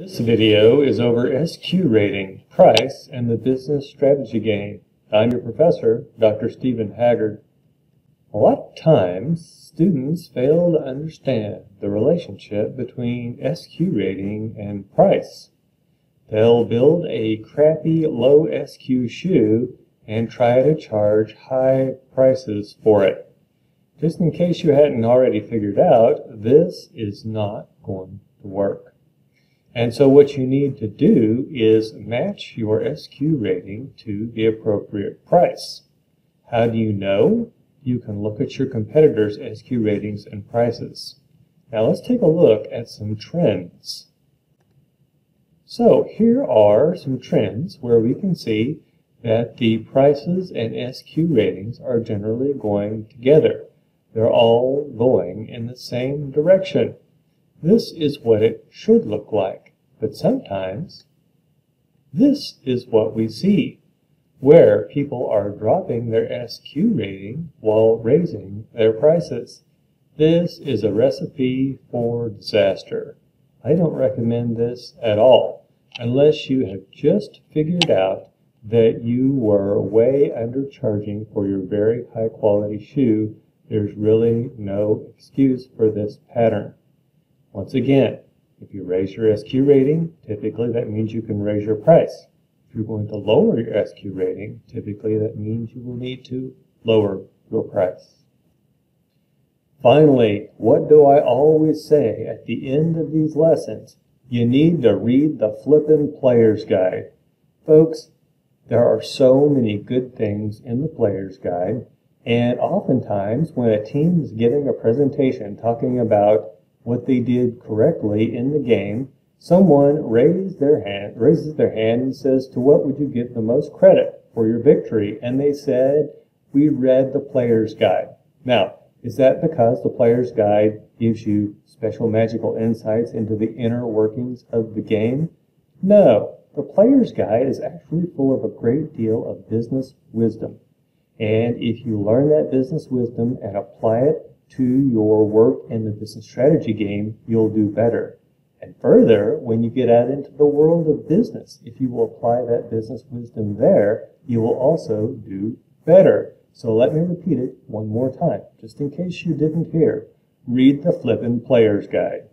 This video is over SQ rating, price, and the business strategy game. I'm your professor, Dr. Stephen Haggard. A lot of times, students fail to understand the relationship between SQ rating and price. They'll build a crappy low SQ shoe and try to charge high prices for it. Just in case you hadn't already figured out, this is not going to work. And so what you need to do is match your SQ rating to the appropriate price. How do you know? You can look at your competitors' SQ ratings and prices. Now let's take a look at some trends. So here are some trends where we can see that the prices and SQ ratings are generally going together. They're all going in the same direction. This is what it should look like. But sometimes this is what we see, where people are dropping their SQ rating while raising their prices. This is a recipe for disaster. I don't recommend this at all, unless you have just figured out that you were way undercharging for your very high quality shoe there's really no excuse for this pattern. Once again, if you raise your SQ rating, typically that means you can raise your price. If you're going to lower your SQ rating, typically that means you will need to lower your price. Finally, what do I always say at the end of these lessons? You need to read the flippin' player's guide. Folks, there are so many good things in the player's guide and oftentimes, when a team is giving a presentation talking about what they did correctly in the game, someone raises their hand, raises their hand and says, "To what would you give the most credit for your victory?" And they said, "We read the player's guide." Now, is that because the player's guide gives you special magical insights into the inner workings of the game? No, the player's guide is actually full of a great deal of business wisdom. And if you learn that business wisdom and apply it to your work in the business strategy game, you'll do better. And further, when you get out into the world of business, if you will apply that business wisdom there, you will also do better. So let me repeat it one more time, just in case you didn't hear. Read the Flippin' Player's Guide.